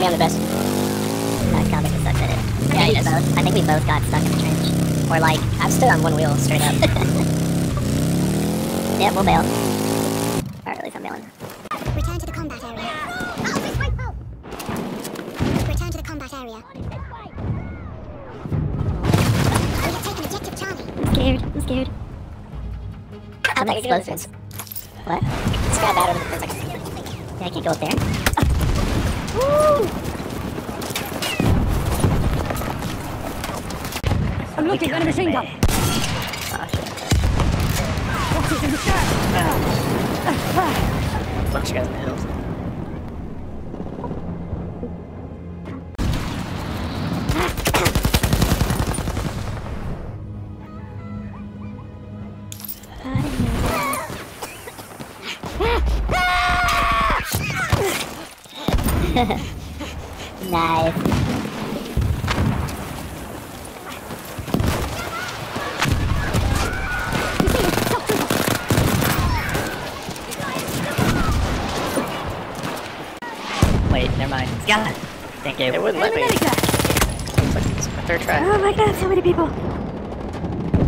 me, I'm the best. Comic sucks at it. Yeah, he both, I think we both got stuck in the trench. Or like, I'm still on one wheel straight up. Yeah, we'll bail. Or at least I'm bailing. Return to the combat area. Oh, Return to the combat area. We have taken objective Charlie. I'm scared. I'm scared. I'll Some take a good explosives. What? Let's grab that over the fence. Yeah, I can't go up there. I'm looking at a machine gun. Oh, shit. Bunch of guys in the hills. Nice. Wait, never mind. Got it. Thank you. It wouldn't let me. It's like it's my third try. Oh my god, so many people.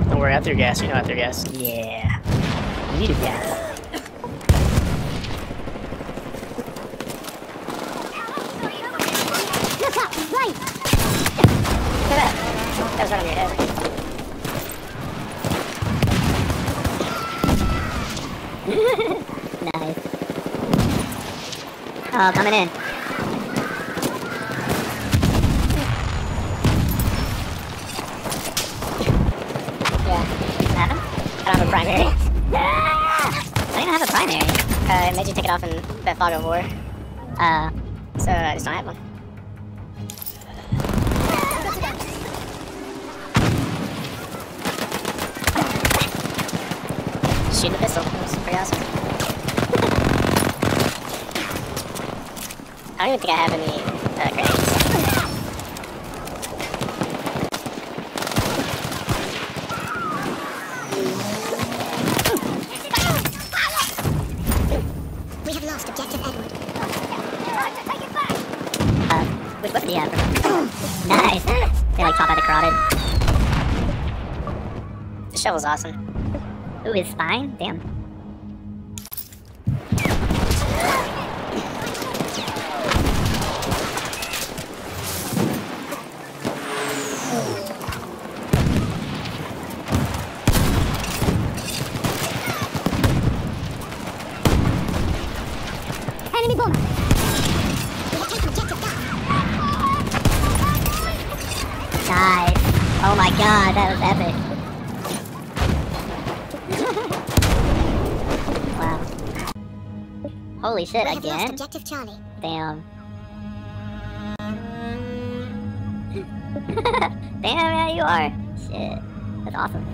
Don't worry, after gas, you know after gas. Yeah. We need a gas. Look up, right. Look at that. Right on your head. Nice. Oh, coming in. Yeah. Adam? I don't have a primary. I don't have a primary. Uh, it made you take it off in that fog of war. Uh, So I just don't have one. A pistol. That was pretty awesome. I don't even think I have any uh, grenades. We have lost objective Edward. uh, which weapon do you have? nice. They like pop out the carotid. The shovel's awesome. Ooh, his spine? Damn. Enemy bomber. Oh my god, that was epic. Wow. Holy shit, We again? objective Charlie. Damn. Damn, yeah, you are. Shit. That's awesome.